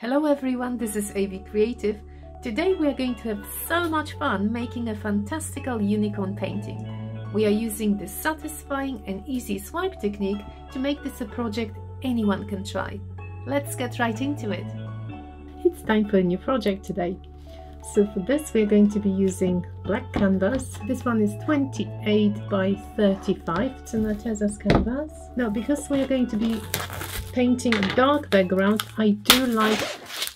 Hello everyone, this is AB Creative. Today we are going to have so much fun making a fantastical unicorn painting. We are using the satisfying and easy swipe technique to make this a project anyone can try. Let's get right into it. It's time for a new project today. So for this we're going to be using black canvas. This one is 28 by 35, it's an Arteza's canvas. Now because we're going to be painting a dark background, I do like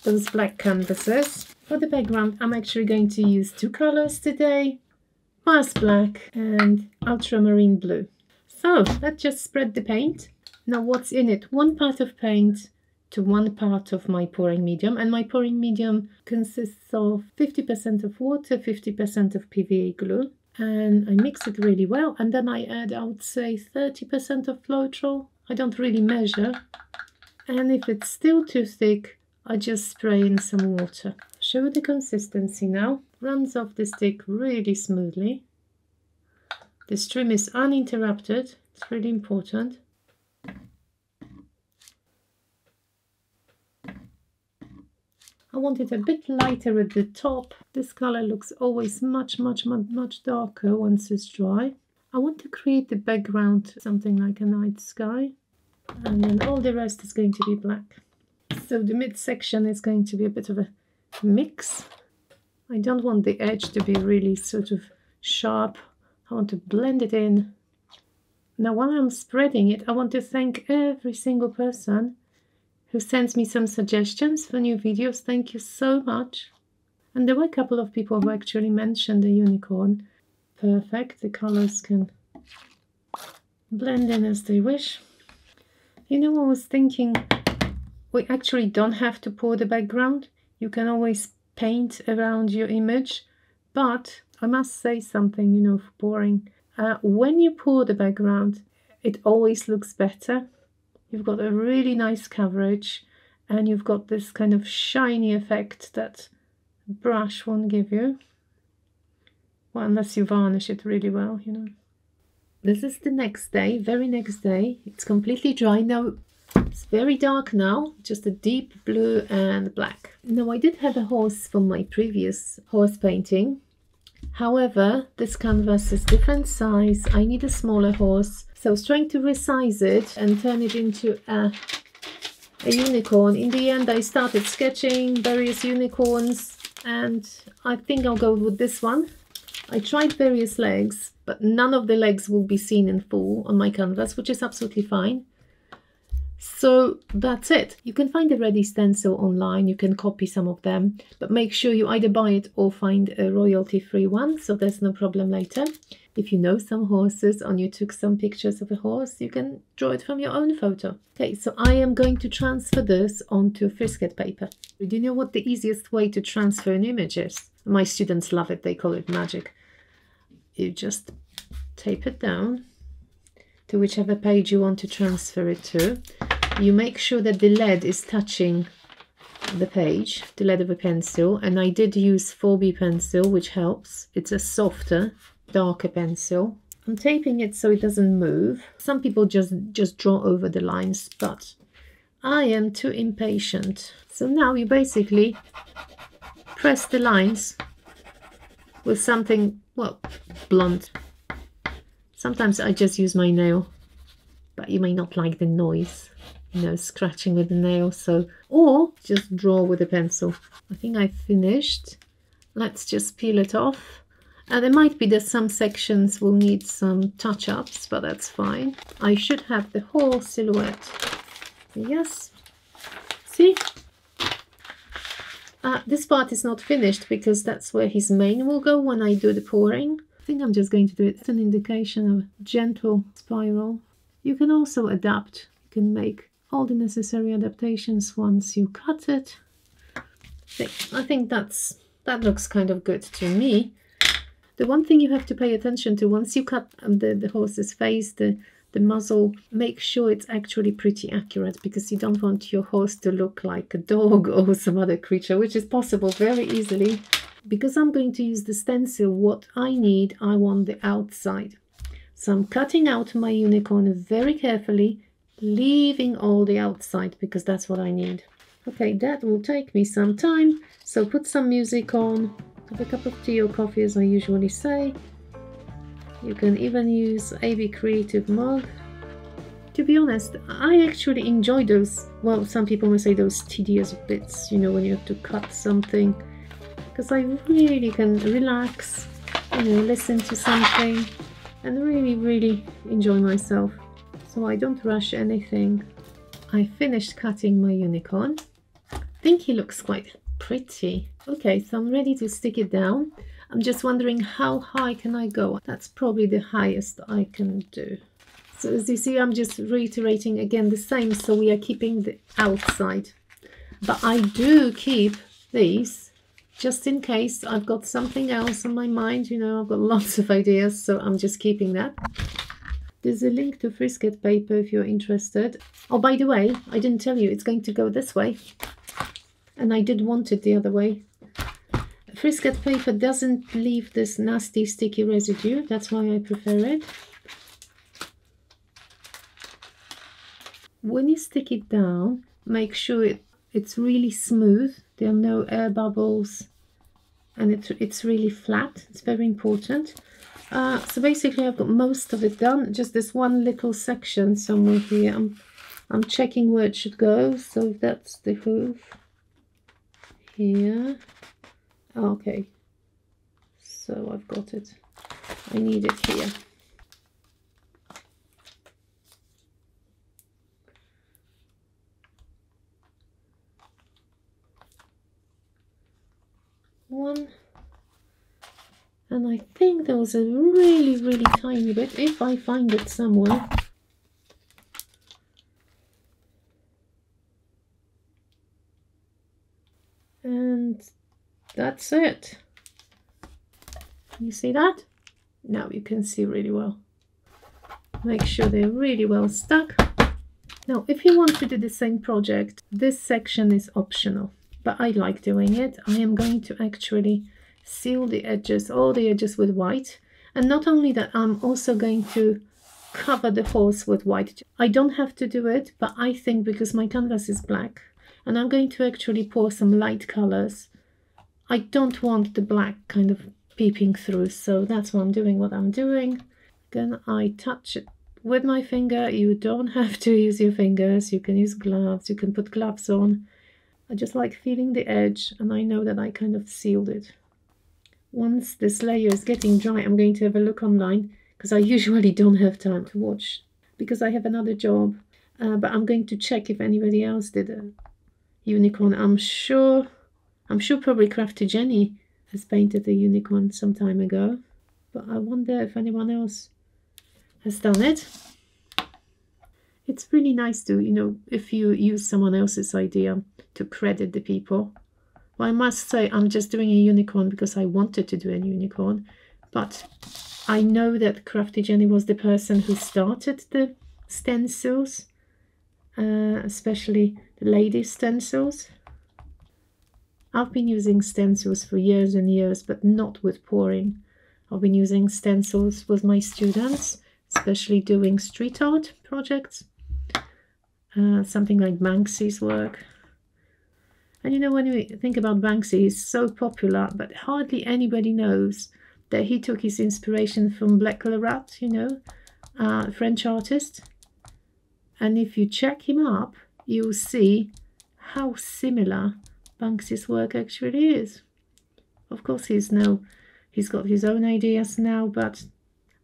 those black canvases. For the background, I'm actually going to use two colors today, Mars Black and Ultramarine Blue. So let's just spread the paint. Now what's in it? One part of paint to one part of my pouring medium and my pouring medium consists of 50% of water, 50% of PVA glue and I mix it really well and then I add I would say 30% of Floetrol. I don't really measure and if it's still too thick I just spray in some water. Show the consistency now. Runs off the stick really smoothly. The stream is uninterrupted. It's really important. I want it a bit lighter at the top. This color looks always much, much, much, much darker once it's dry. I want to create the background something like a night sky and then all the rest is going to be black. So the midsection is going to be a bit of a mix. I don't want the edge to be really sort of sharp. I want to blend it in. Now while I'm spreading it, I want to thank every single person who sends me some suggestions for new videos. Thank you so much. And there were a couple of people who actually mentioned the unicorn. Perfect, the colors can blend in as they wish. You know, I was thinking we actually don't have to pour the background. You can always paint around your image. But I must say something, you know, for pouring. Uh, when you pour the background, it always looks better. You've got a really nice coverage and you've got this kind of shiny effect that brush won't give you. Well, unless you varnish it really well, you know. This is the next day, very next day. It's completely dry now. It's very dark now, just a deep blue and black. Now I did have a horse from my previous horse painting. However, this canvas is different size. I need a smaller horse. So I was trying to resize it and turn it into a, a unicorn. In the end, I started sketching various unicorns and I think I'll go with this one. I tried various legs, but none of the legs will be seen in full on my canvas, which is absolutely fine. So that's it. You can find a ready stencil online, you can copy some of them, but make sure you either buy it or find a royalty-free one, so there's no problem later. If you know some horses or you took some pictures of a horse, you can draw it from your own photo. Okay, so I am going to transfer this onto Frisket paper. Do you know what the easiest way to transfer an image is? My students love it, they call it magic you just tape it down to whichever page you want to transfer it to. You make sure that the lead is touching the page, the lead of a pencil, and I did use 4B pencil, which helps. It's a softer, darker pencil. I'm taping it so it doesn't move. Some people just, just draw over the lines, but I am too impatient. So now you basically press the lines with something well, blunt. Sometimes I just use my nail, but you may not like the noise, you know, scratching with the nail. So, or just draw with a pencil. I think I finished. Let's just peel it off. And it might be that some sections will need some touch-ups, but that's fine. I should have the whole silhouette. Yes. See? Uh, this part is not finished because that's where his mane will go when I do the pouring. I think I'm just going to do it. It's an indication of gentle spiral. You can also adapt. You can make all the necessary adaptations once you cut it. I think that's that looks kind of good to me. The one thing you have to pay attention to once you cut um, the, the horse's face, the the muzzle, make sure it's actually pretty accurate because you don't want your horse to look like a dog or some other creature, which is possible very easily. Because I'm going to use the stencil, what I need, I want the outside. So I'm cutting out my unicorn very carefully, leaving all the outside because that's what I need. Okay, that will take me some time, so put some music on, have a cup of tea or coffee as I usually say. You can even use AB Creative mug. To be honest, I actually enjoy those, well, some people may say those tedious bits, you know, when you have to cut something, because I really can relax, you know, listen to something and really, really enjoy myself. So I don't rush anything. I finished cutting my unicorn. I think he looks quite pretty. Okay, so I'm ready to stick it down. I'm just wondering how high can I go? That's probably the highest I can do. So as you see, I'm just reiterating again the same, so we are keeping the outside. But I do keep these just in case I've got something else on my mind, you know, I've got lots of ideas, so I'm just keeping that. There's a link to Frisket paper if you're interested. Oh, by the way, I didn't tell you, it's going to go this way. And I did want it the other way. Frisket paper doesn't leave this nasty sticky residue, that's why I prefer it. When you stick it down, make sure it, it's really smooth. There are no air bubbles. And it's, it's really flat. It's very important. Uh, so basically I've got most of it done. Just this one little section somewhere here. I'm, I'm checking where it should go. So that's the hoof here. Oh, okay. So I've got it. I need it here. One. And I think there was a really really tiny bit. If I find it somewhere and that's it you see that now you can see really well make sure they're really well stuck now if you want to do the same project this section is optional but I like doing it. I am going to actually seal the edges, all the edges with white. And not only that, I'm also going to cover the holes with white. I don't have to do it, but I think because my canvas is black and I'm going to actually pour some light colors, I don't want the black kind of peeping through. So that's why I'm doing what I'm doing. Then I touch it with my finger. You don't have to use your fingers. You can use gloves. You can put gloves on. I just like feeling the edge and I know that I kind of sealed it. Once this layer is getting dry, I'm going to have a look online because I usually don't have time to watch because I have another job. Uh, but I'm going to check if anybody else did a unicorn. I'm sure, I'm sure probably Crafty Jenny has painted a unicorn some time ago. But I wonder if anyone else has done it. It's really nice to, you know, if you use someone else's idea to credit the people. Well, I must say I'm just doing a unicorn because I wanted to do a unicorn, but I know that Crafty Jenny was the person who started the stencils, uh, especially the lady stencils. I've been using stencils for years and years, but not with pouring. I've been using stencils with my students, especially doing street art projects, uh, something like Banksy's work. And you know, when we think about Banksy, he's so popular, but hardly anybody knows that he took his inspiration from Le Rat, you know, uh, French artist. And if you check him up, you'll see how similar Banksy's work actually is. Of course, he's now he's got his own ideas now, but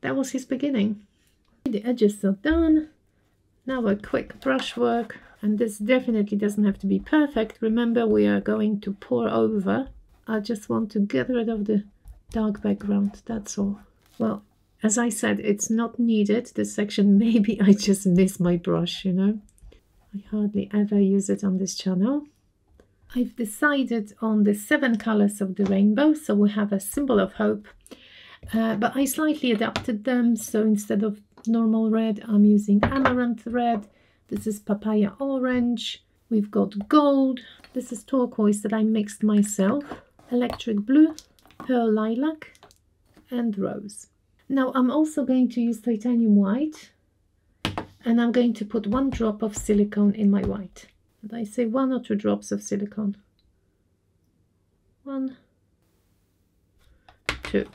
that was his beginning. The edges are done. Now a quick brushwork and this definitely doesn't have to be perfect remember we are going to pour over I just want to get rid of the dark background that's all well as I said it's not needed this section maybe I just miss my brush you know I hardly ever use it on this channel I've decided on the seven colors of the rainbow so we have a symbol of hope uh, but I slightly adapted them so instead of normal red I'm using amaranth red this is papaya orange. We've got gold. This is turquoise that I mixed myself. Electric blue, pearl lilac, and rose. Now I'm also going to use titanium white and I'm going to put one drop of silicone in my white. Did I say one or two drops of silicone? One, two.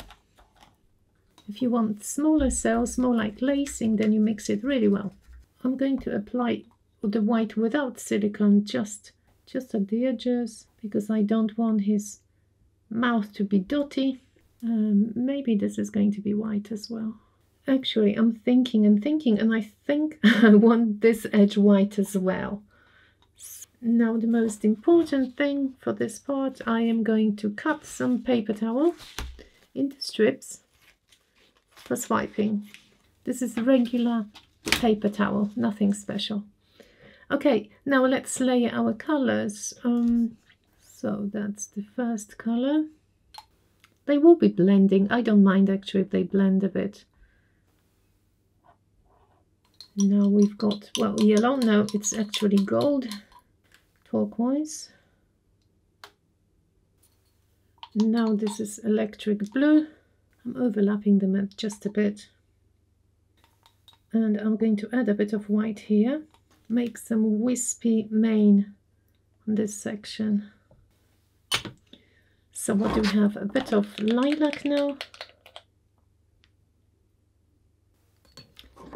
If you want smaller cells, more like lacing, then you mix it really well. I'm going to apply the white without silicone just, just at the edges because I don't want his mouth to be dotty. Um, maybe this is going to be white as well. Actually, I'm thinking and thinking, and I think I want this edge white as well. Now the most important thing for this part, I am going to cut some paper towel into strips for swiping. This is regular paper towel, nothing special. Okay, now let's layer our colors. Um, so that's the first color. They will be blending. I don't mind actually if they blend a bit. Now we've got, well, yellow. No, it's actually gold. Turquoise. Now this is electric blue. I'm overlapping the them just a bit. And I'm going to add a bit of white here. Make some wispy mane on this section. So what do we have? A bit of lilac now.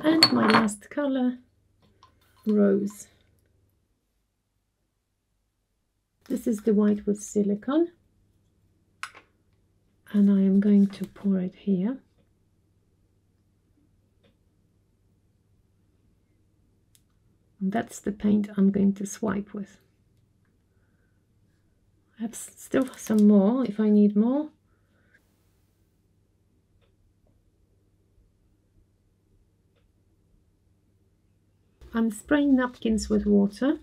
And my last color, rose. This is the white with silicone. And I am going to pour it here. And that's the paint I'm going to swipe with. I have still some more if I need more. I'm spraying napkins with water.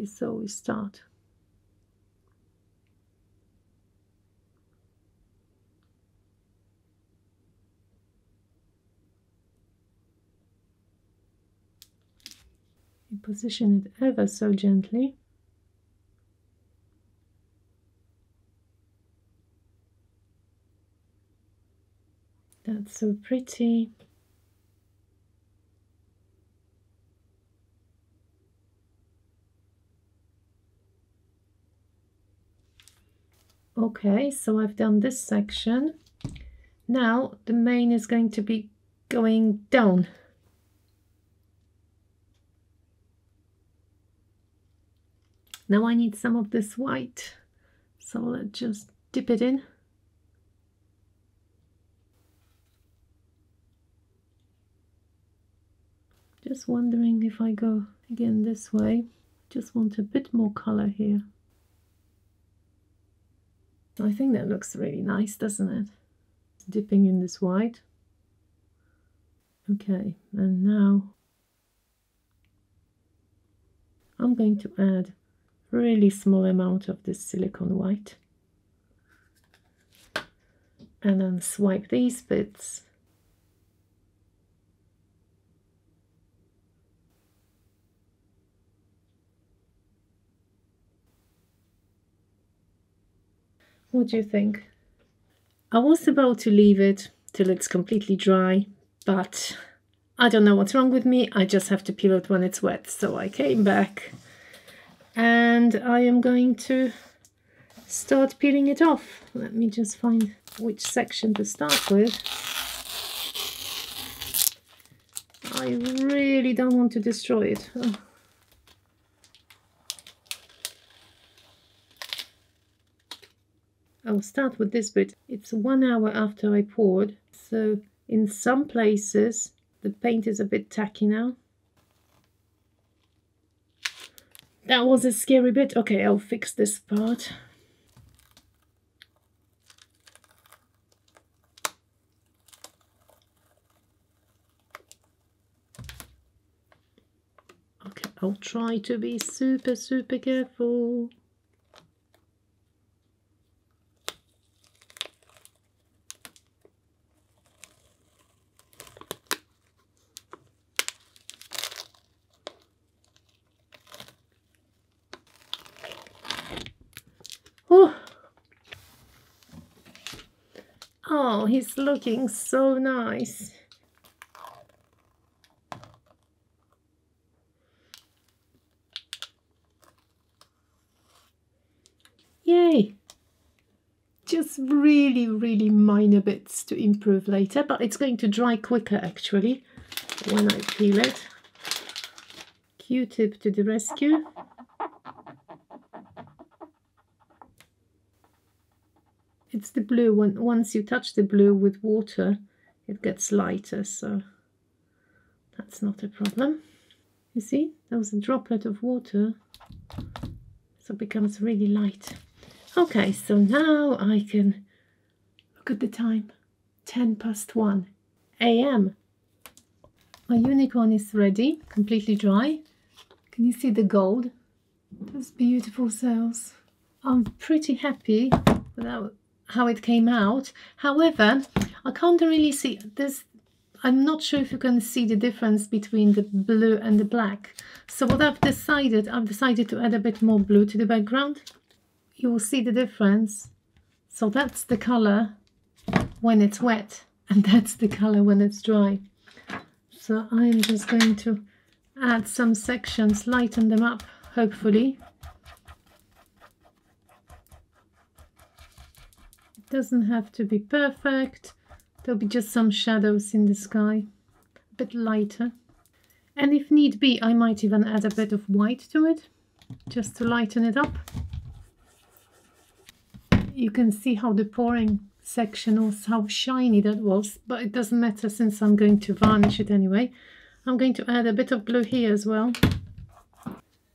So we start. You position it ever so gently. That's so pretty. Okay, so I've done this section. Now the mane is going to be going down. Now I need some of this white, so let's just dip it in. Just wondering if I go again this way, just want a bit more color here. I think that looks really nice, doesn't it? Dipping in this white. Okay, and now I'm going to add really small amount of this silicone white and then swipe these bits What do you think? I was about to leave it till it's completely dry, but I don't know what's wrong with me. I just have to peel it when it's wet. So I came back and I am going to start peeling it off. Let me just find which section to start with. I really don't want to destroy it. Oh. I'll start with this bit. It's one hour after I poured, so in some places the paint is a bit tacky now. That was a scary bit. Okay, I'll fix this part. Okay, I'll try to be super, super careful. Ooh. Oh, he's looking so nice. Yay! Just really, really minor bits to improve later, but it's going to dry quicker actually when I peel it. Q-tip to the rescue. The blue, when once you touch the blue with water, it gets lighter, so that's not a problem. You see, there was a droplet of water, so it becomes really light. Okay, so now I can look at the time. 10 past 1 a.m. My unicorn is ready, completely dry. Can you see the gold? Those beautiful cells. I'm pretty happy with how it came out. However, I can't really see this. I'm not sure if you can see the difference between the blue and the black. So what I've decided, I've decided to add a bit more blue to the background. You will see the difference. So that's the color when it's wet and that's the color when it's dry. So I'm just going to add some sections, lighten them up, hopefully. Doesn't have to be perfect. There'll be just some shadows in the sky, a bit lighter. And if need be, I might even add a bit of white to it, just to lighten it up. You can see how the pouring section was, how shiny that was, but it doesn't matter since I'm going to varnish it anyway. I'm going to add a bit of blue here as well.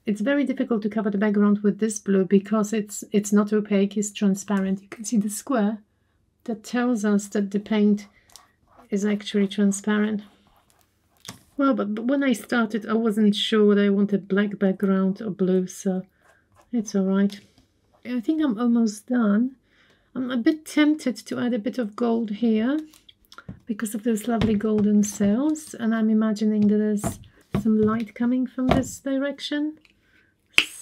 It's very difficult to cover the background with this blue because it's it's not opaque, it's transparent. You can see the square that tells us that the paint is actually transparent. Well, but, but when I started, I wasn't sure whether I wanted black background or blue, so it's all right. I think I'm almost done. I'm a bit tempted to add a bit of gold here because of those lovely golden cells and I'm imagining that there's some light coming from this direction.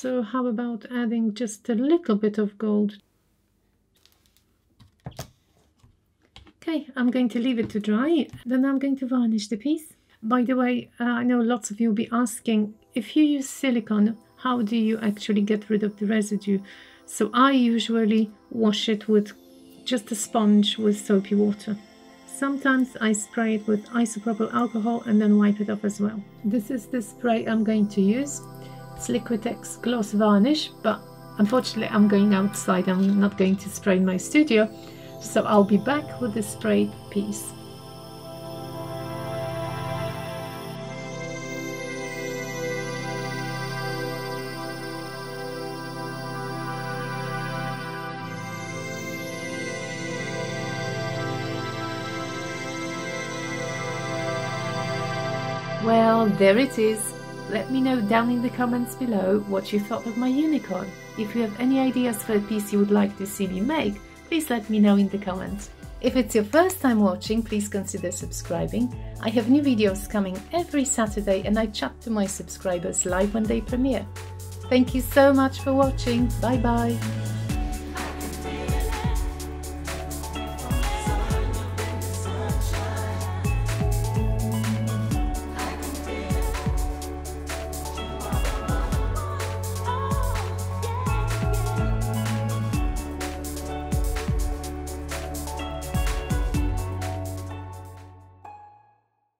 So how about adding just a little bit of gold? Okay, I'm going to leave it to dry. Then I'm going to varnish the piece. By the way, uh, I know lots of you will be asking, if you use silicone, how do you actually get rid of the residue? So I usually wash it with just a sponge with soapy water. Sometimes I spray it with isopropyl alcohol and then wipe it off as well. This is the spray I'm going to use. It's Liquitex Gloss Varnish, but unfortunately I'm going outside. I'm not going to spray in my studio. So I'll be back with the spray piece. Well, there it is. Let me know down in the comments below what you thought of my unicorn. If you have any ideas for a piece you would like to see me make, please let me know in the comments. If it's your first time watching, please consider subscribing. I have new videos coming every Saturday and I chat to my subscribers live when they premiere. Thank you so much for watching. Bye bye.